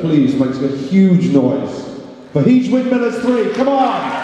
please makes a huge noise for with Windmillers 3. Come on!